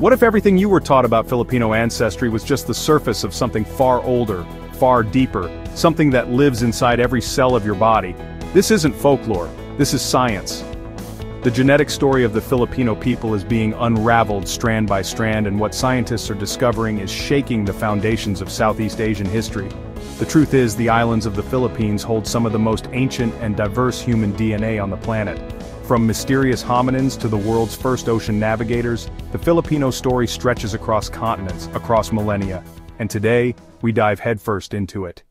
What if everything you were taught about Filipino ancestry was just the surface of something far older, far deeper, something that lives inside every cell of your body? This isn't folklore, this is science. The genetic story of the Filipino people is being unraveled strand by strand and what scientists are discovering is shaking the foundations of Southeast Asian history. The truth is the islands of the Philippines hold some of the most ancient and diverse human DNA on the planet. From mysterious hominins to the world's first ocean navigators, the Filipino story stretches across continents, across millennia. And today, we dive headfirst into it.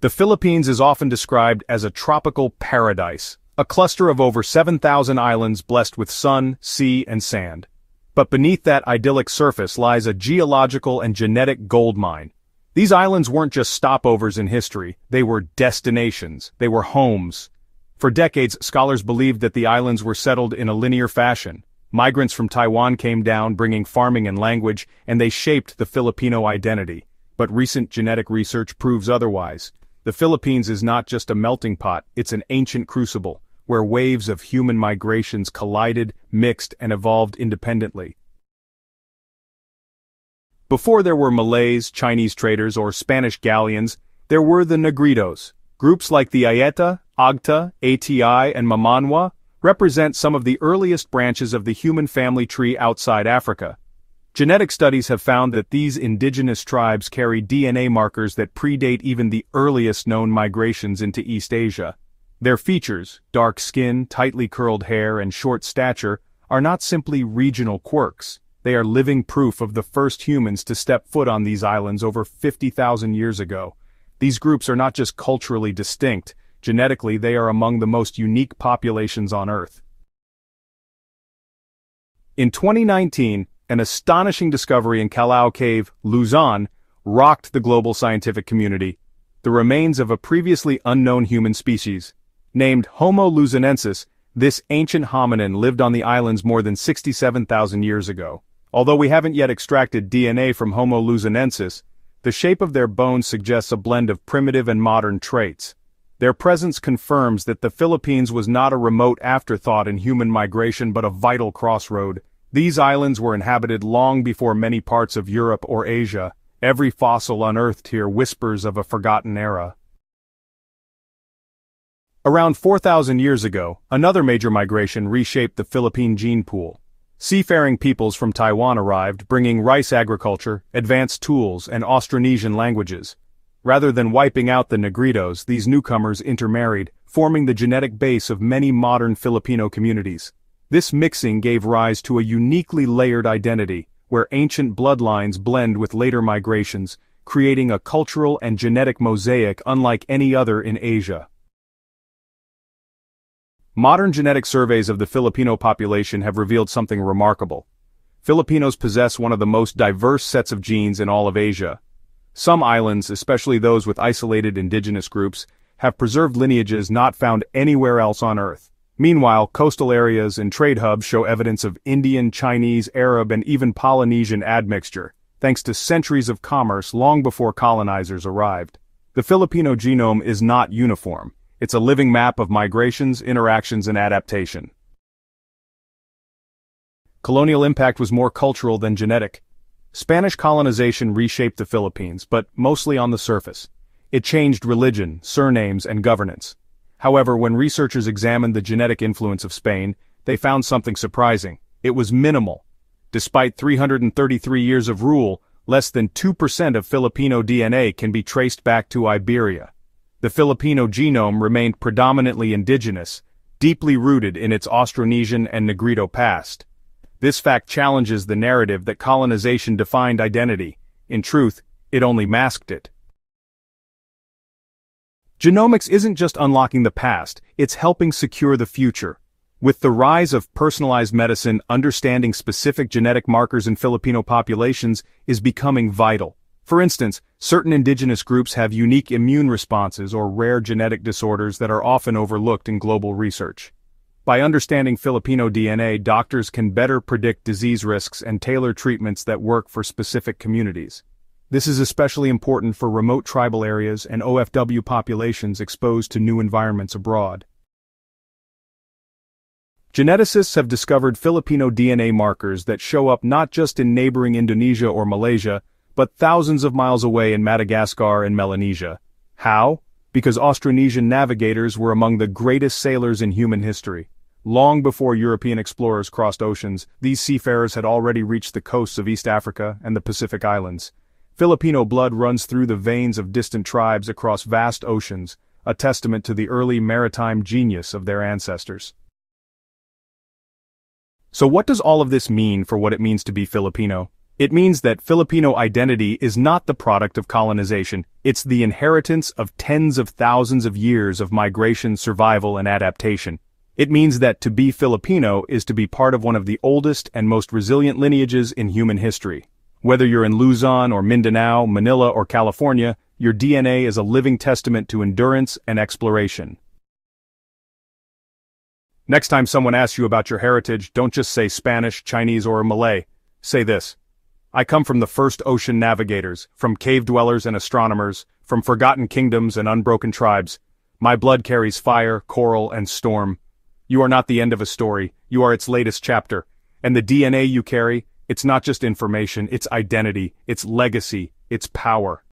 The Philippines is often described as a tropical paradise, a cluster of over 7,000 islands blessed with sun, sea, and sand. But beneath that idyllic surface lies a geological and genetic goldmine, these islands weren't just stopovers in history, they were destinations, they were homes. For decades, scholars believed that the islands were settled in a linear fashion. Migrants from Taiwan came down bringing farming and language, and they shaped the Filipino identity. But recent genetic research proves otherwise. The Philippines is not just a melting pot, it's an ancient crucible, where waves of human migrations collided, mixed, and evolved independently. Before there were Malays, Chinese traders, or Spanish galleons, there were the Negritos. Groups like the Aeta, Agta, Ati, and Mamanwa represent some of the earliest branches of the human family tree outside Africa. Genetic studies have found that these indigenous tribes carry DNA markers that predate even the earliest known migrations into East Asia. Their features, dark skin, tightly curled hair, and short stature, are not simply regional quirks. They are living proof of the first humans to step foot on these islands over 50,000 years ago. These groups are not just culturally distinct, genetically they are among the most unique populations on Earth. In 2019, an astonishing discovery in Callao Cave, Luzon, rocked the global scientific community. The remains of a previously unknown human species. Named Homo luzonensis, this ancient hominin lived on the islands more than 67,000 years ago. Although we haven't yet extracted DNA from Homo luzonensis, the shape of their bones suggests a blend of primitive and modern traits. Their presence confirms that the Philippines was not a remote afterthought in human migration but a vital crossroad. These islands were inhabited long before many parts of Europe or Asia. Every fossil unearthed here whispers of a forgotten era. Around 4,000 years ago, another major migration reshaped the Philippine gene pool. Seafaring peoples from Taiwan arrived, bringing rice agriculture, advanced tools, and Austronesian languages. Rather than wiping out the Negritos, these newcomers intermarried, forming the genetic base of many modern Filipino communities. This mixing gave rise to a uniquely layered identity, where ancient bloodlines blend with later migrations, creating a cultural and genetic mosaic unlike any other in Asia. Modern genetic surveys of the Filipino population have revealed something remarkable. Filipinos possess one of the most diverse sets of genes in all of Asia. Some islands, especially those with isolated indigenous groups, have preserved lineages not found anywhere else on Earth. Meanwhile, coastal areas and trade hubs show evidence of Indian, Chinese, Arab, and even Polynesian admixture, thanks to centuries of commerce long before colonizers arrived. The Filipino genome is not uniform. It's a living map of migrations, interactions, and adaptation. Colonial impact was more cultural than genetic. Spanish colonization reshaped the Philippines, but mostly on the surface. It changed religion, surnames, and governance. However, when researchers examined the genetic influence of Spain, they found something surprising. It was minimal. Despite 333 years of rule, less than 2% of Filipino DNA can be traced back to Iberia the Filipino genome remained predominantly indigenous, deeply rooted in its Austronesian and Negrito past. This fact challenges the narrative that colonization defined identity. In truth, it only masked it. Genomics isn't just unlocking the past, it's helping secure the future. With the rise of personalized medicine, understanding specific genetic markers in Filipino populations is becoming vital. For instance, certain indigenous groups have unique immune responses or rare genetic disorders that are often overlooked in global research. By understanding Filipino DNA, doctors can better predict disease risks and tailor treatments that work for specific communities. This is especially important for remote tribal areas and OFW populations exposed to new environments abroad. Geneticists have discovered Filipino DNA markers that show up not just in neighboring Indonesia or Malaysia, but thousands of miles away in Madagascar and Melanesia. How? Because Austronesian navigators were among the greatest sailors in human history. Long before European explorers crossed oceans, these seafarers had already reached the coasts of East Africa and the Pacific Islands. Filipino blood runs through the veins of distant tribes across vast oceans, a testament to the early maritime genius of their ancestors. So what does all of this mean for what it means to be Filipino? It means that Filipino identity is not the product of colonization, it's the inheritance of tens of thousands of years of migration, survival, and adaptation. It means that to be Filipino is to be part of one of the oldest and most resilient lineages in human history. Whether you're in Luzon or Mindanao, Manila or California, your DNA is a living testament to endurance and exploration. Next time someone asks you about your heritage, don't just say Spanish, Chinese, or Malay. Say this. I come from the first ocean navigators, from cave dwellers and astronomers, from forgotten kingdoms and unbroken tribes. My blood carries fire, coral, and storm. You are not the end of a story, you are its latest chapter. And the DNA you carry, it's not just information, it's identity, it's legacy, it's power.